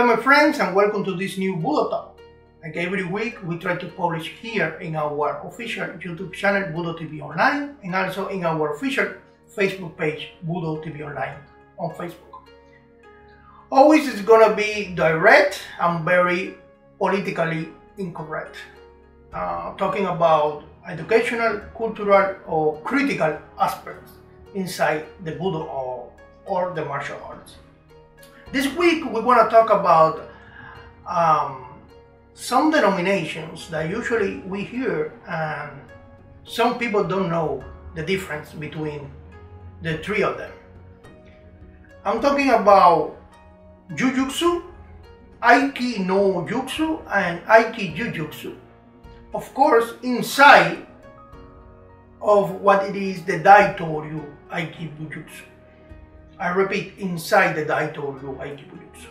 Hello my friends and welcome to this new Talk. Like every week we try to publish here in our official YouTube channel Budo TV Online and also in our official Facebook page Budo TV Online on Facebook. Always it's gonna be direct and very politically incorrect. Uh, talking about educational, cultural or critical aspects inside the Budo or, or the martial arts. This week we want to talk about um, some denominations that usually we hear and some people don't know the difference between the three of them. I'm talking about Jujutsu, Aiki no Jutsu, and Aiki Jujutsu. Of course, inside of what it is the Daitoryu Aiki Jujutsu. I repeat, inside the Daito Ryu Aiki Bujutsu.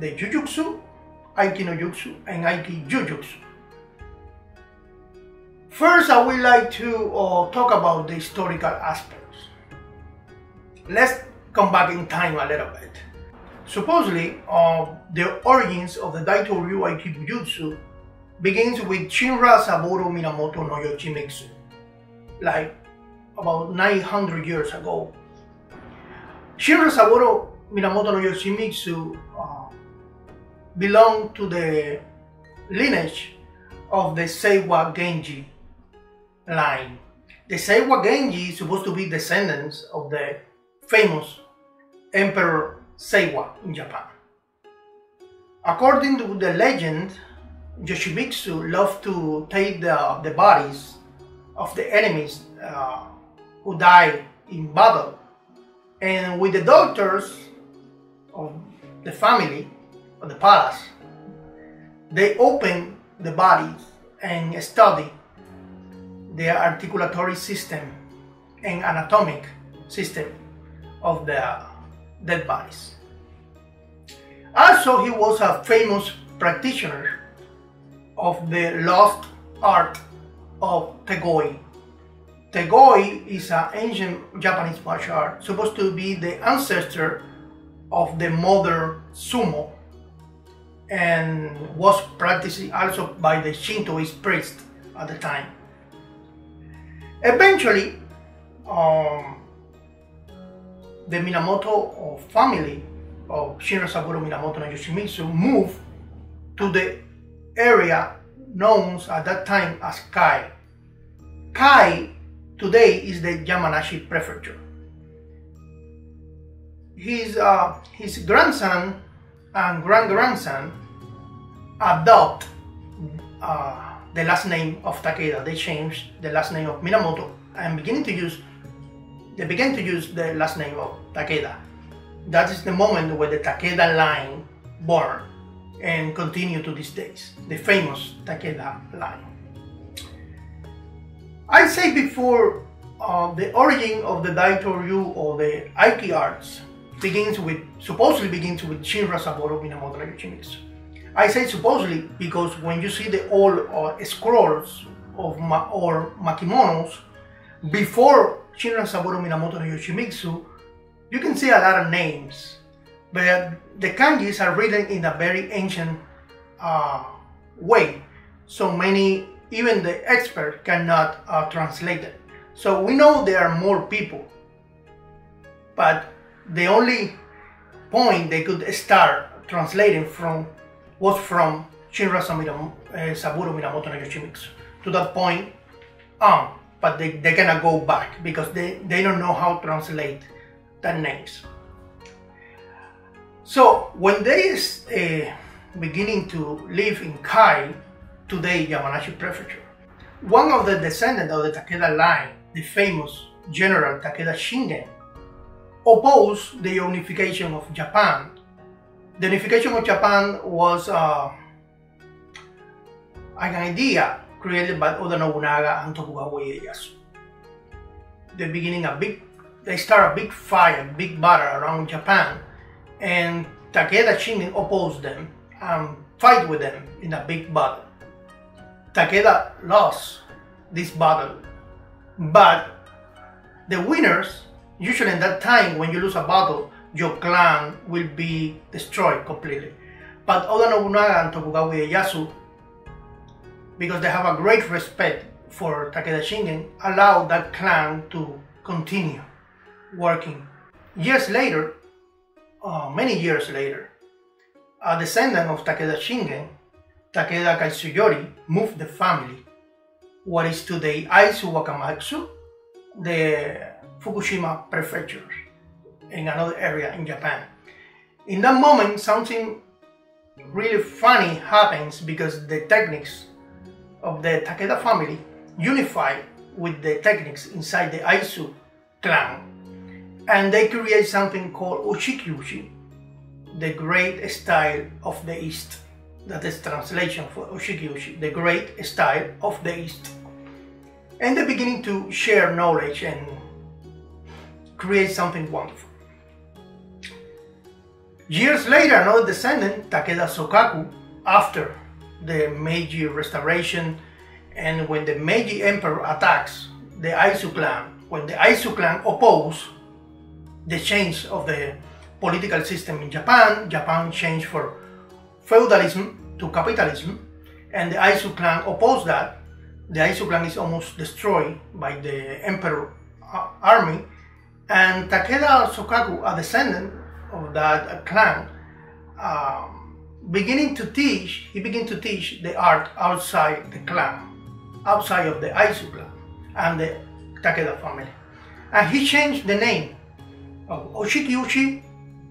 The Jujutsu, Aiki no Jutsu, and Aiki Jujutsu. First, I would like to uh, talk about the historical aspects. Let's come back in time a little bit. Supposedly, uh, the origins of the Daito Ryu Aiki Bujutsu begins with Shinra Saburo Minamoto no Yoshimitsu, like about 900 years ago Shinra Saburo Minamoto no Yoshimitsu uh, belonged to the lineage of the Seiwa Genji line. The Seiwa Genji is supposed to be descendants of the famous Emperor Seiwa in Japan. According to the legend, Yoshimitsu loved to take the, the bodies of the enemies uh, who died in battle and with the doctors of the family of the palace, they open the bodies and study the articulatory system and anatomic system of the dead bodies. Also, he was a famous practitioner of the lost art of Tegoi Tegoi is an ancient Japanese martial art supposed to be the ancestor of the modern sumo and was practiced also by the Shintoist priest at the time. Eventually, um, the Minamoto family of Shinra Saburo Minamoto no Yoshimitsu moved to the area known at that time as Kai. Kai today is the Yamanashi Prefecture. His, uh, his grandson and grand-grandson adopt uh, the last name of Takeda. They changed the last name of Minamoto and beginning to use they began to use the last name of Takeda. That is the moment where the Takeda line born and continue to these days, the famous Takeda line. I say before uh, the origin of the Daito Ryu or the Aiki arts begins with, supposedly begins with Shinra Saburo Minamoto Yoshimitsu. I say supposedly because when you see the old uh, scrolls of ma or makimonos before Shinra Saburo Minamoto Yoshimitsu, you can see a lot of names, but the kanjis are written in a very ancient uh, way. So many even the expert cannot uh, translate it. So we know there are more people, but the only point they could start translating from was from Shinra uh, Saburo Minamoto no Yoshimitsu. To that point on, but they, they cannot go back because they, they don't know how to translate the names. So when they is uh, beginning to live in Kai, today Yamanashi Prefecture. One of the descendants of the Takeda line, the famous General Takeda Shingen, opposed the unification of Japan. The unification of Japan was uh, an idea created by Oda Nobunaga and Tokugawa Ieyasu. The beginning a big, they start a big fire, big battle around Japan, and Takeda Shingen opposed them and fight with them in a big battle. Takeda lost this battle, but the winners, usually in that time when you lose a battle, your clan will be destroyed completely. But Oda Nobunaga and Tokugawa Ieyasu, because they have a great respect for Takeda Shingen, allowed that clan to continue working. Years later, uh, many years later, a descendant of Takeda Shingen, Takeda Katsuyori, moved the family what is today Aizu Wakamatsu, the Fukushima prefecture, in another area in Japan. In that moment, something really funny happens because the techniques of the Takeda family unify with the techniques inside the Aizu clan and they create something called Oshikiuchi, the great style of the East. That is translation for Oshikiuchi, the great style of the East. And they're beginning to share knowledge and create something wonderful. Years later, another descendant, Takeda Sokaku, after the Meiji restoration and when the Meiji emperor attacks the Aizu clan, when the Aizu clan oppose the change of the political system in Japan, Japan changed for feudalism to capitalism, and the Aizu clan opposed that. The Aizu clan is almost destroyed by the emperor uh, army, and Takeda Sokaku, a descendant of that clan, um, beginning to teach, he began to teach the art outside the clan, outside of the Aizu clan and the Takeda family. And he changed the name of Oshikiuchi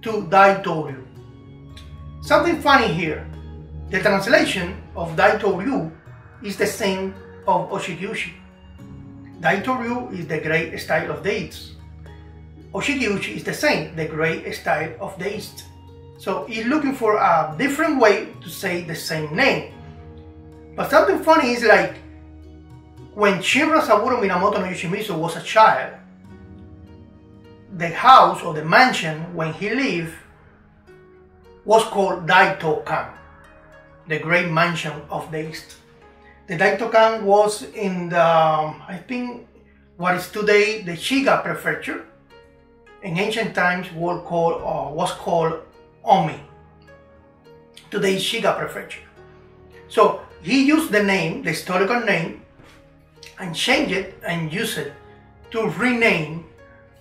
to Daitoryu. Something funny here. The translation of Daitoryu is the same of Oshikiuchi. Daitoryu is the great style of the East. Oshikiuchi is the same, the great style of East. So he's looking for a different way to say the same name. But something funny is like when Shinra Saburo Minamoto no Yoshimitsu was a child, the house or the mansion when he lived was called Daito-kan, the great mansion of the East. The Daito-kan was in the, I think, what is today the Shiga prefecture. In ancient times, was called, uh, was called Omi. Today, Shiga prefecture. So he used the name, the historical name, and changed it and used it to rename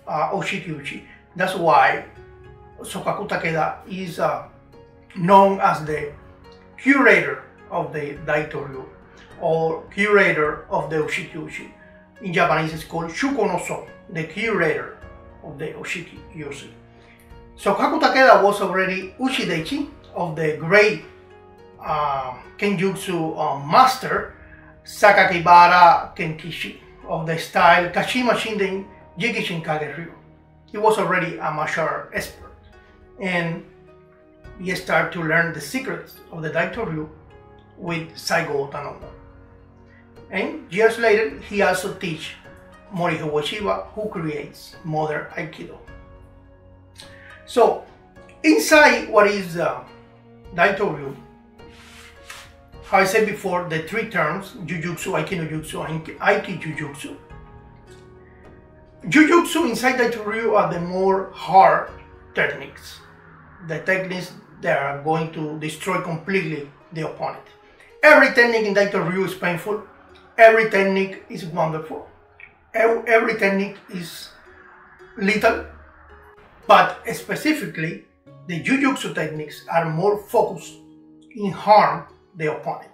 uh, Oshikiuchi. That's why Sokaku Takeda is uh, known as the curator of the Daitoryu or curator of the Oshikiuchi. In Japanese, it's called Shukonoso, the curator of the Oshikiuchi. Sokaku Takeda was already Uchideshi of the great uh, Kenjutsu uh, master Sakakibara Kenkichi of the style Kashima Shinden Jiki Shinkage Ryu. He was already a martial expert and he started to learn the secrets of the Daito Ryu with Saigo Tanomo. And years later, he also teach Morihei Ueshiba, who creates modern Aikido. So, inside what is uh, Daito Ryu, I said before, the three terms, Jujutsu, Aikino Jutsu, and Aiki Jujutsu, Jujutsu inside Daito Ryu are the more hard techniques. The techniques that are going to destroy completely the opponent. Every technique in Daito Ryu is painful. Every technique is wonderful. Every technique is little, But specifically, the Jujutsu techniques are more focused in harm the opponent.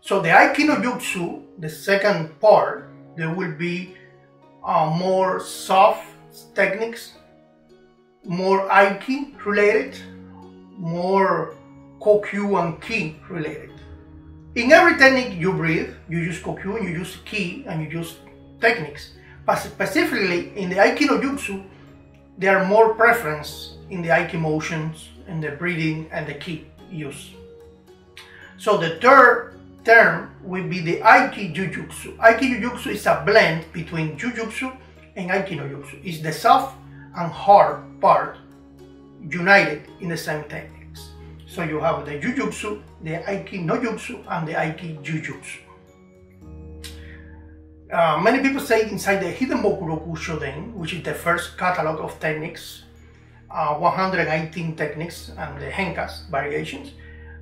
So the Aikino Jutsu, the second part, there will be uh, more soft techniques, more Aiki related, more Kokyu and Ki related. In every technique you breathe, you use Kokyu and you use Ki and you use techniques. But specifically in the Aiki no Jutsu, there are more preference in the Aiki motions and the breathing and the Ki use. So the third term will be the Aiki Jujutsu. Aiki Jujutsu is a blend between Jujutsu and Aiki no Jutsu. It's the soft and hard part united in the same techniques. So you have the Jujutsu, the Aiki no Jutsu, and the Aiki Jujutsu. Uh, many people say inside the Hiden Mokuroku Shoden, which is the first catalog of techniques, uh, 118 techniques and the Henkas variations,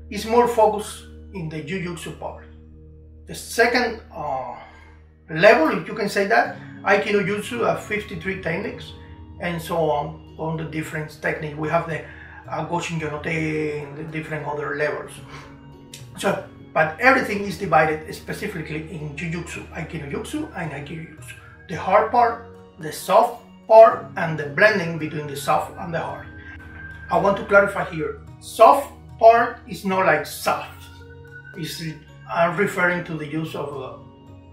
is more focused in the Jujutsu part. The second uh, level, if you can say that, Aiki no Jutsu have 53 techniques and so on on the different techniques. We have the uh, Goshin Yonote and the different other levels. So, but everything is divided specifically in Jujutsu, Aiki no Jutsu and Aiki Jujutsu. The hard part, the soft part, and the blending between the soft and the hard. I want to clarify here, soft part is not like soft. It's I'm referring to the use of uh,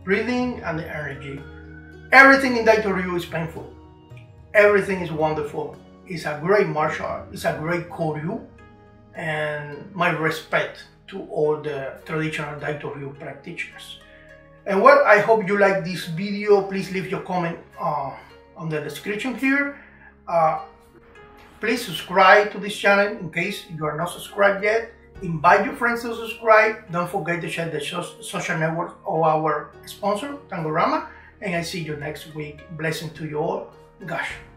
breathing and the energy. Everything in Daito Ryu is painful. Everything is wonderful. It's a great martial art. It's a great Koryu. And my respect to all the traditional Daito Ryu practitioners. And well, I hope you like this video. Please leave your comment uh, on the description here. Uh, please subscribe to this channel in case you are not subscribed yet. Invite your friends to subscribe. Don't forget to share the social network of our sponsor, Tangorama. And I see you next week. Blessing to you all. Gosh.